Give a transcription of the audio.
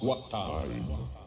what, time?